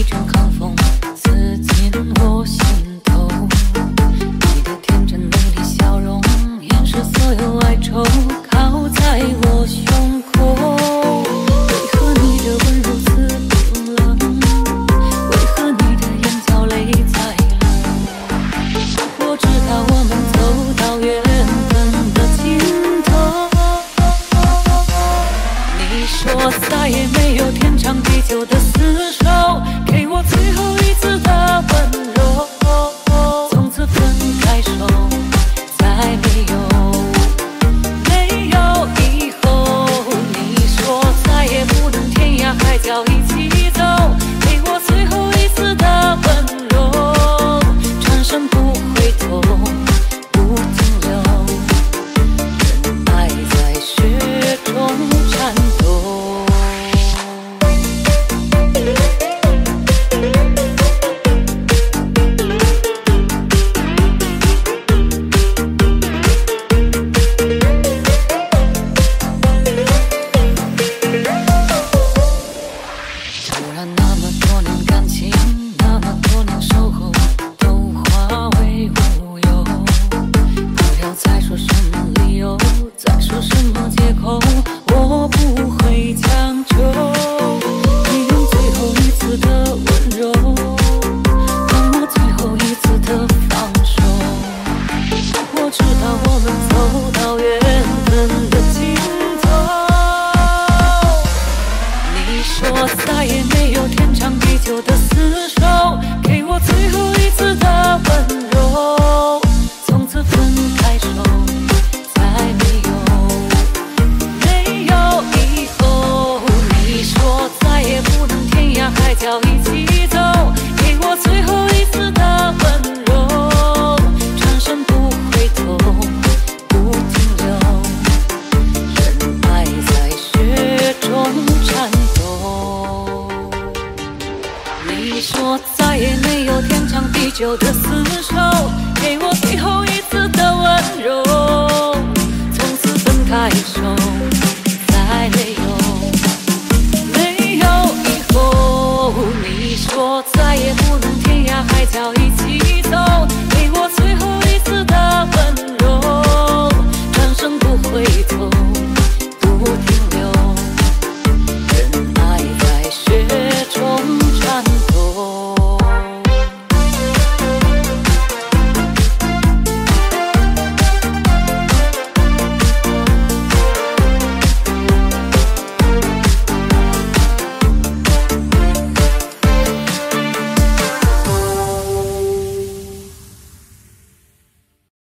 一阵寒风刺进我心头，你的天真美丽笑容掩饰所有哀愁，靠在我胸口。为何你的吻如此冰冷？为何你的眼角泪在流？我知道我们走到缘分的尽头。你说再也没有天长地久的厮守。我最后一次的吻守候，都化为乌有。不要再说什么理由，再说什么借口，我不会强求。你用最后一次的温柔，换我最后一次的放手。我知道我们走你说再也没有天长地久的厮守，给我最后一次的温你说再也没有天长地久的厮守，给我最后一次的温柔。从此分开手，再没有没有以后。你说再也不能天涯海角一起走。